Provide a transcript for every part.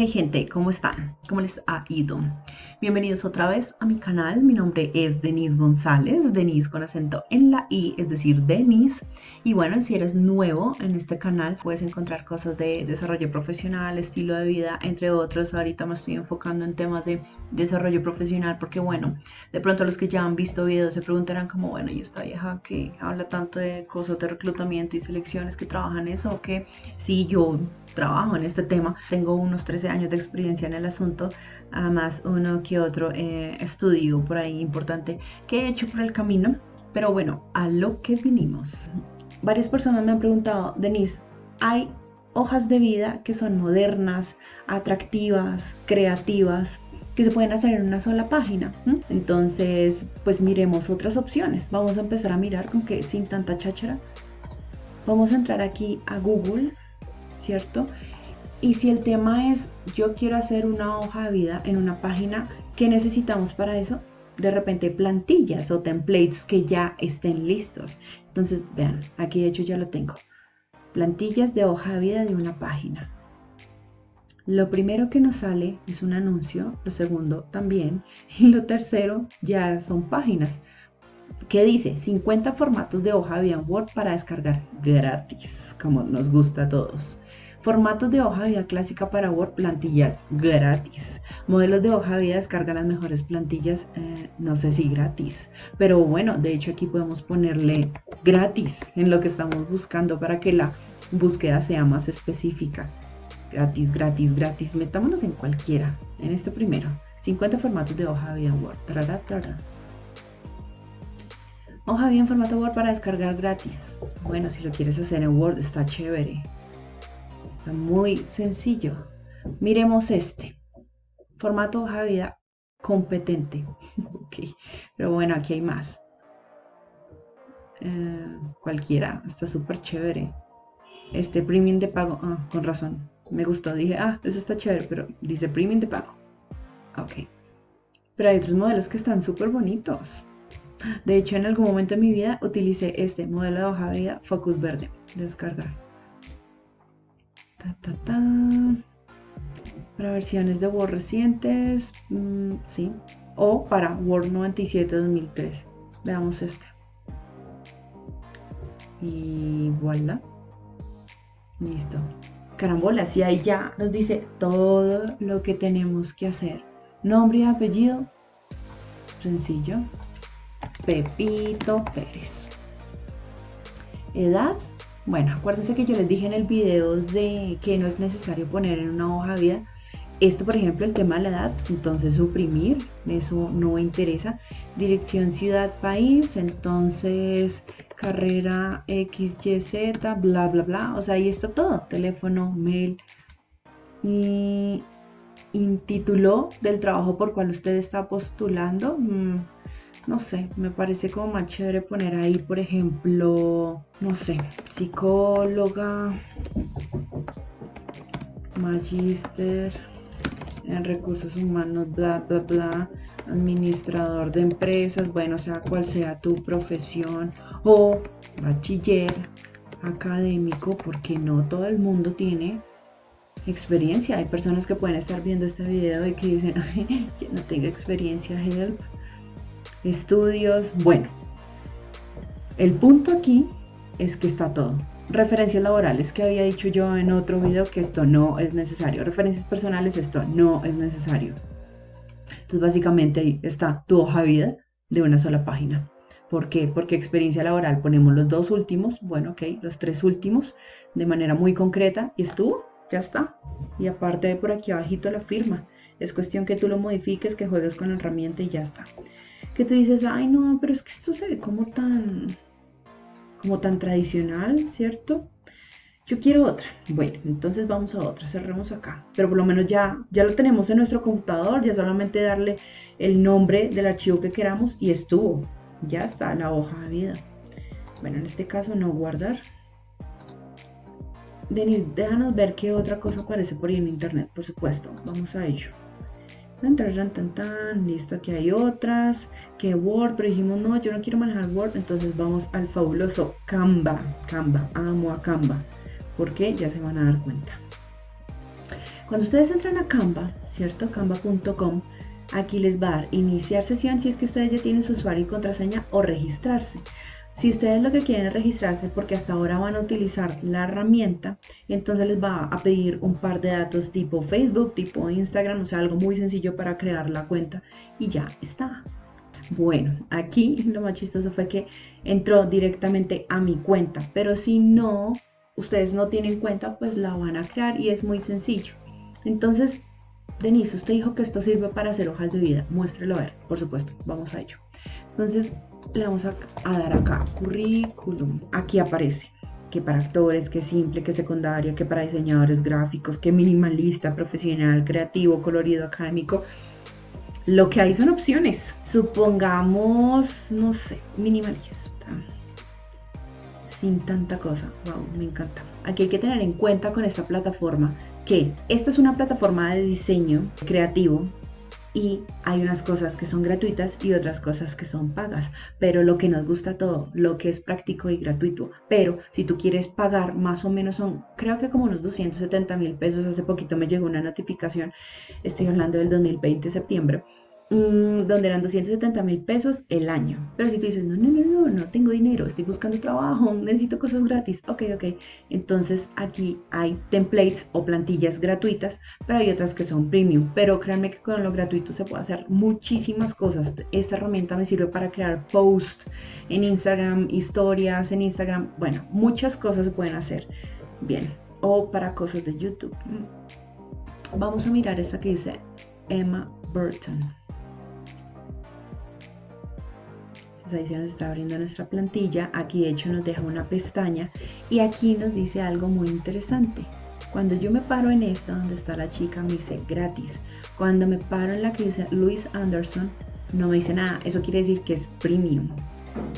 Hey gente, ¿cómo están? ¿Cómo les ha ido? Bienvenidos otra vez a mi canal. Mi nombre es Denise González, Denise con acento en la I, es decir, Denise. Y bueno, si eres nuevo en este canal, puedes encontrar cosas de desarrollo profesional, estilo de vida, entre otros. Ahorita me estoy enfocando en temas de desarrollo profesional porque bueno, de pronto los que ya han visto videos se preguntarán como, bueno, ¿y esta vieja que habla tanto de cosas de reclutamiento y selecciones que trabajan eso? ¿O que sí, yo trabajo en este tema. Tengo unos 13 años de experiencia en el asunto, además uno otro eh, estudio por ahí importante que he hecho por el camino. Pero bueno, a lo que vinimos. Varias personas me han preguntado, Denise, ¿hay hojas de vida que son modernas, atractivas, creativas, que se pueden hacer en una sola página. Entonces, pues miremos otras opciones. Vamos a empezar a mirar con que sin tanta cháchara. Vamos a entrar aquí a Google ¿cierto? Y si el tema es yo quiero hacer una hoja de vida en una página, ¿qué necesitamos para eso? De repente plantillas o templates que ya estén listos. Entonces, vean, aquí de hecho ya lo tengo. Plantillas de hoja de vida de una página. Lo primero que nos sale es un anuncio, lo segundo también, y lo tercero ya son páginas. ¿Qué dice? 50 formatos de hoja de vida en Word para descargar gratis, como nos gusta a todos. Formatos de hoja de vida clásica para Word, plantillas gratis. Modelos de hoja de vida descargan las mejores plantillas, eh, no sé si gratis, pero bueno, de hecho aquí podemos ponerle gratis en lo que estamos buscando para que la búsqueda sea más específica. Gratis, gratis, gratis. Metámonos en cualquiera, en este primero. 50 formatos de hoja de vida Word. Hoja de vida en formato Word para descargar gratis. Bueno, si lo quieres hacer en Word está chévere muy sencillo. Miremos este. Formato hoja de vida competente. pero bueno, aquí hay más. Eh, cualquiera, está súper chévere. Este premium de pago, ah, con razón, me gustó. Dije, ah, eso está chévere, pero dice premium de pago. Ok, pero hay otros modelos que están súper bonitos. De hecho, en algún momento de mi vida utilicé este modelo de hoja de vida Focus Verde. Descargar. Para versiones de Word recientes, mm, sí. O para Word 97 2003. Veamos este. Y voilà. Listo. Carambola, si ahí ya nos dice todo lo que tenemos que hacer. Nombre y apellido. Sencillo. Pepito Pérez. Edad bueno, acuérdense que yo les dije en el video de que no es necesario poner en una hoja vida esto, por ejemplo, el tema de la edad, entonces suprimir, eso no interesa. Dirección, ciudad, país, entonces carrera XYZ, bla, bla, bla. O sea, ahí está todo, teléfono, mail. Y, título del trabajo por cual usted está postulando. Mm, no sé, me parece como más chévere poner ahí, por ejemplo, no sé, psicóloga, magíster en recursos humanos, bla, bla, bla, administrador de empresas, bueno, sea cual sea tu profesión, o bachiller académico, porque no todo el mundo tiene experiencia. Hay personas que pueden estar viendo este video y que dicen, yo no tengo experiencia, help estudios, bueno. El punto aquí es que está todo. Referencias laborales, que había dicho yo en otro video que esto no es necesario. Referencias personales, esto no es necesario. Entonces básicamente ahí está tu hoja vida de una sola página. ¿Por qué? Porque experiencia laboral ponemos los dos últimos, bueno, ok, los tres últimos de manera muy concreta y estuvo, ya está. Y aparte de por aquí abajito la firma. Es cuestión que tú lo modifiques, que juegues con la herramienta y ya está que tú dices, ay no, pero es que esto se ve como tan, como tan tradicional, ¿cierto? Yo quiero otra. Bueno, entonces vamos a otra, cerremos acá. Pero por lo menos ya, ya lo tenemos en nuestro computador, ya solamente darle el nombre del archivo que queramos y estuvo. Ya está la hoja de vida. Bueno, en este caso no guardar. Denis, déjanos ver qué otra cosa aparece por ahí en internet, por supuesto. Vamos a ello. Tan, tan, listo, aquí hay otras, que Word, pero dijimos, no, yo no quiero manejar Word, entonces vamos al fabuloso Canva, Canva, amo a Canva, porque ya se van a dar cuenta. Cuando ustedes entran a Canva, ¿cierto? Canva.com, aquí les va a dar iniciar sesión si es que ustedes ya tienen su usuario y contraseña o registrarse. Si ustedes lo que quieren es registrarse porque hasta ahora van a utilizar la herramienta, entonces les va a pedir un par de datos tipo Facebook, tipo Instagram, o sea, algo muy sencillo para crear la cuenta y ya está. Bueno, aquí lo más chistoso fue que entró directamente a mi cuenta, pero si no, ustedes no tienen cuenta, pues la van a crear y es muy sencillo. Entonces, Denise, usted dijo que esto sirve para hacer hojas de vida. Muéstrelo a ver, por supuesto, vamos a ello. Entonces, le vamos a, dar acá currículum. Aquí aparece que para actores, que simple, que secundaria, que para diseñadores gráficos, que minimalista, profesional, creativo, colorido, académico. Lo que hay son opciones. Supongamos, no sé, minimalista. Sin tanta cosa. Wow, me encanta. Aquí hay que tener en cuenta con esta plataforma que esta es una plataforma de diseño creativo y hay unas cosas que son gratuitas y otras cosas que son pagas, pero lo que nos gusta todo, lo que es práctico y gratuito, pero si tú quieres pagar más o menos son, creo que como unos 270 mil pesos, hace poquito me llegó una notificación, estoy hablando del 2020, septiembre, Mm, donde eran 270 mil pesos el año. Pero si tú dices, no, no, no, no, no tengo dinero, estoy buscando trabajo, necesito cosas gratis, ok, ok. Entonces aquí hay templates o plantillas gratuitas, pero hay otras que son premium. Pero créanme que con lo gratuito se puede hacer muchísimas cosas. Esta herramienta me sirve para crear posts en Instagram, historias en Instagram, bueno, muchas cosas se pueden hacer bien. O para cosas de YouTube. Mm. Vamos a mirar esta que dice Emma Burton. Ahí se nos está abriendo nuestra plantilla. Aquí de hecho nos deja una pestaña y aquí nos dice algo muy interesante. Cuando yo me paro en esta, donde está la chica, me dice gratis. Cuando me paro en la que dice Louis Anderson, no me dice nada. Eso quiere decir que es premium.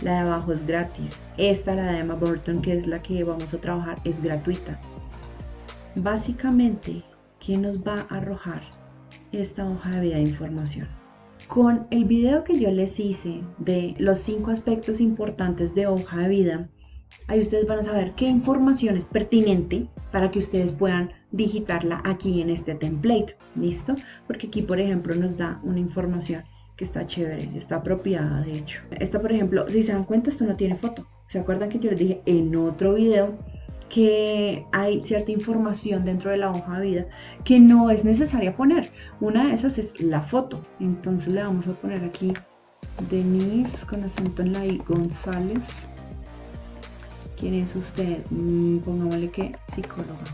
La de abajo es gratis. Esta, la de Emma Burton, que es la que vamos a trabajar, es gratuita. Básicamente, ¿qué nos va a arrojar esta hoja de vida de información? Con el video que yo les hice de los cinco aspectos importantes de hoja de vida, ahí ustedes van a saber qué información es pertinente para que ustedes puedan digitarla aquí en este template. ¿Listo? Porque aquí, por ejemplo, nos da una información que está chévere, está apropiada, de hecho. Esta, por ejemplo, si se dan cuenta, esto no tiene foto. ¿Se acuerdan que yo les dije en otro video que hay cierta información dentro de la hoja de vida que no es necesaria poner. Una de esas es la foto. Entonces le vamos a poner aquí Denise con acento en la I González. ¿Quién es usted? Mm, pongámosle que psicóloga.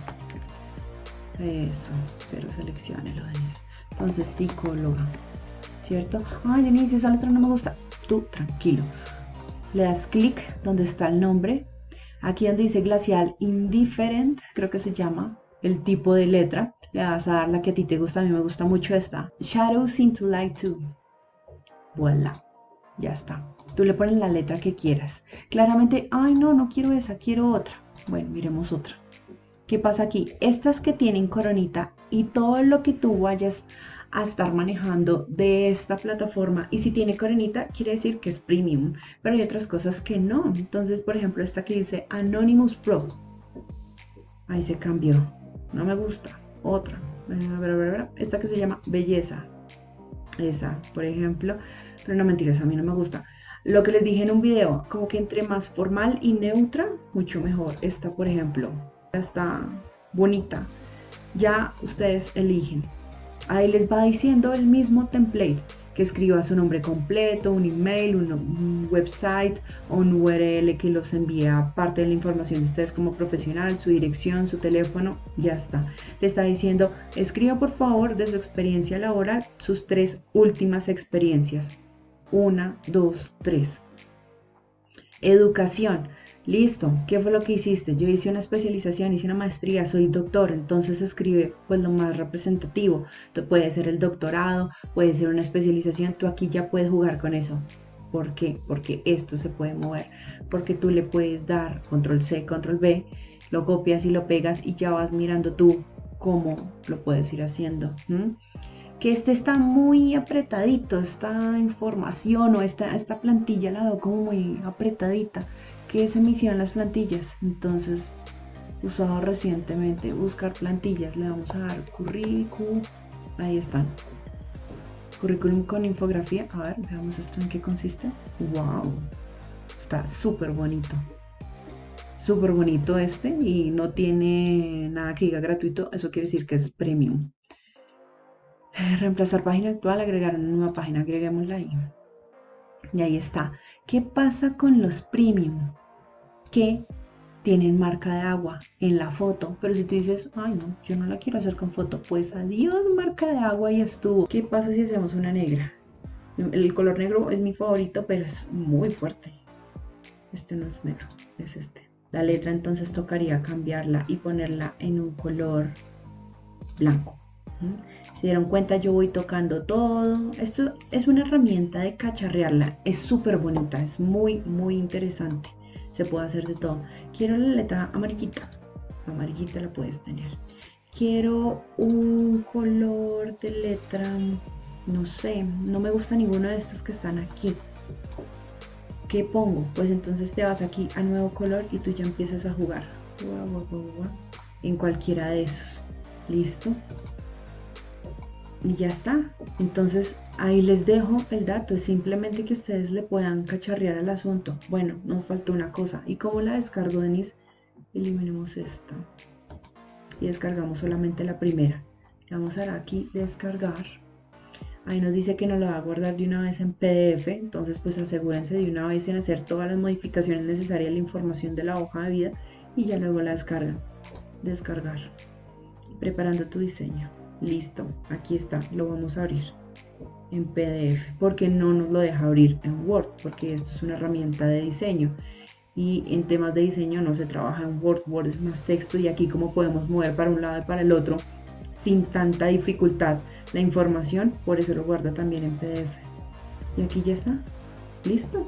Eso, pero seleccionelo, Denise. Entonces, psicóloga. ¿Cierto? Ay, Denise, esa letra no me gusta. Tú, tranquilo. Le das clic donde está el nombre Aquí donde dice glacial indifferent, creo que se llama el tipo de letra. Le vas a dar la que a ti te gusta, a mí me gusta mucho esta. Shadows into light too. Voilà, ya está. Tú le pones la letra que quieras. Claramente, ay no, no quiero esa, quiero otra. Bueno, miremos otra. ¿Qué pasa aquí? Estas que tienen coronita y todo lo que tú vayas a estar manejando de esta plataforma. Y si tiene coronita, quiere decir que es premium, pero hay otras cosas que no. Entonces, por ejemplo, esta que dice Anonymous Pro. Ahí se cambió. No me gusta. Otra. Esta que se llama Belleza. Esa, por ejemplo. Pero no mentiras, a mí no me gusta. Lo que les dije en un video, como que entre más formal y neutra, mucho mejor. Esta, por ejemplo, está bonita. Ya ustedes eligen. Ahí les va diciendo el mismo template que escriba su nombre completo, un email, un, website o un URL que los envía parte de la información de ustedes como profesional, su dirección, su teléfono, ya está. Le está diciendo, escriba por favor de su experiencia laboral sus tres últimas experiencias. Una, dos, tres. Educación. Listo, ¿qué fue lo que hiciste? Yo hice una especialización, hice una maestría, soy doctor, entonces escribe pues lo más representativo. puede ser el doctorado, puede ser una especialización, tú aquí ya puedes jugar con eso. ¿Por qué? Porque esto se puede mover, porque tú le puedes dar control C, control B, lo copias y lo pegas y ya vas mirando tú cómo lo puedes ir haciendo. que este está muy apretadito, esta información o esta, esta plantilla la veo como muy apretadita, que se me hicieron las plantillas, entonces usado recientemente buscar plantillas, le vamos a dar currículum, ahí están, currículum con infografía, a ver, veamos esto en qué consiste, wow, está súper bonito, súper bonito este y no tiene nada que diga gratuito, eso quiere decir que es premium. Eh, reemplazar página actual, agregar una nueva página, agreguémosla ahí. Y ahí está. ¿Qué pasa con los premium? Que tienen marca de agua en la foto, pero si tú dices, ay no, yo no la quiero hacer con foto, pues adiós marca de agua y estuvo. ¿Qué pasa si hacemos una negra? El color negro es mi favorito, pero es muy fuerte. Este no es negro, es este. La letra entonces tocaría cambiarla y ponerla en un color blanco. Se dieron cuenta, yo voy tocando todo. Esto es una herramienta de cacharrearla. Es súper bonita, es muy, muy interesante. Se puede hacer de todo. Quiero la letra amarillita. Amarillita la puedes tener. Quiero un color de letra, no sé, no me gusta ninguno de estos que están aquí. ¿Qué pongo? Pues entonces te vas aquí a nuevo color y tú ya empiezas a jugar en cualquiera de esos. ¿Listo? Y ya está. Entonces ahí les dejo el dato, es simplemente que ustedes le puedan cacharrear al asunto. Bueno, nos faltó una cosa. ¿Y cómo la descargo, Denise? Eliminemos esta y descargamos solamente la primera. Vamos a dar aquí descargar. Ahí nos dice que nos lo va a guardar de una vez en PDF, entonces pues asegúrense de una vez en hacer todas las modificaciones necesarias a la información de la hoja de vida y ya luego la descarga. Descargar. Preparando tu diseño. Listo, aquí está, lo vamos a abrir en PDF porque no nos lo deja abrir en Word porque esto es una herramienta de diseño y en temas de diseño no se trabaja en Word, Word es más texto y aquí como podemos mover para un lado y para el otro sin tanta dificultad la información, por eso lo guarda también en PDF. Y aquí ya está, listo.